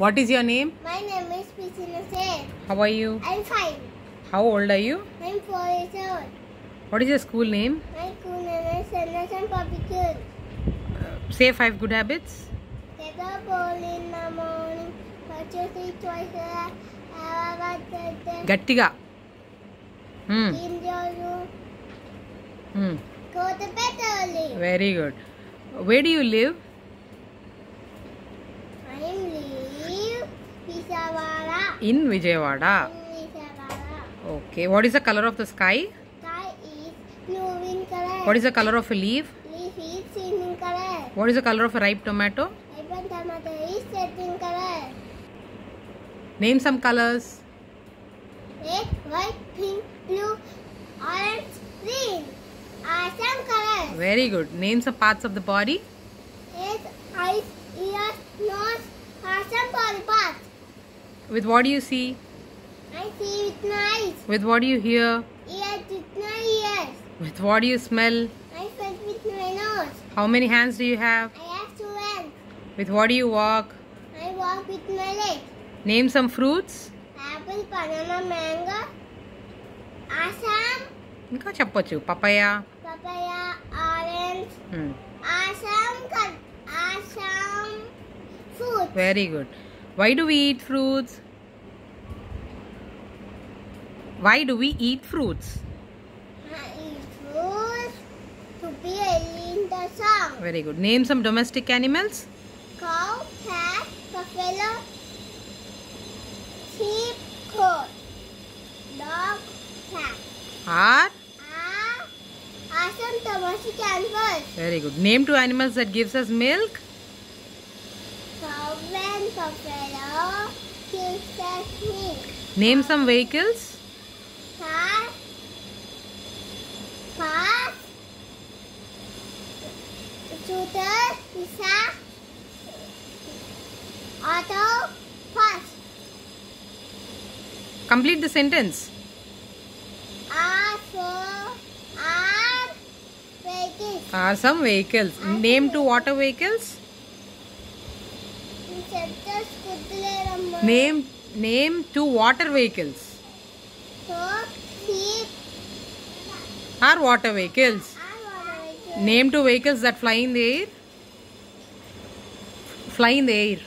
What is your name? My name is Priscilla Sen. How are you? I'm five. How old are you? I'm four years old. What is your school name? My school name is Sanderson Public School. Say five good habits. Get up early in the morning. Purchase it twice a day. Have a birthday. గట్టిగా Hmm. Clean your room. Hmm. Go In Vijayawada. Okay. What is the color of the sky? Sky is blue in color. What is the color of a leaf? Leaf is green in color. What is the color of a ripe tomato? Ribbon tomato is red in color. Name some colors. Red, white, pink, blue, orange, green. Ah, awesome colors. Very good. Name some parts of the body. Head, eyes, ears, nose. Ah, awesome body parts. With what do you see? I see with my eyes. With what do you hear? Ears with my ears. With what do you smell? I felt with my nose. How many hands do you have? I have two hands. With what do you walk? I walk with my legs. Name some fruits. Apple, banana, mango. Awesome. ఇంకా చెప్పొచ్చు papaya Papaya, orange. Hmm. Awesome. col- Awesome. Food. Why do we eat fruits? Why do we eat fruits? I eat fruits to be in the song. Very good. Name some domestic animals. Cow, cat, buffalo, sheep, goat, dog, cat. Are Are awesome domestic animals. very good. Name two animals that gives us milk. Cow and buffalo gives us milk. Name some vehicles. Car, bus, scooter, pizza, auto, bus. Complete the sentence. Are are vehicles. Are some vehicles. Name two water vehicles. Name name two water vehicles. Are water vehicles. Name two vehicles that fly in the air. Fly in the air.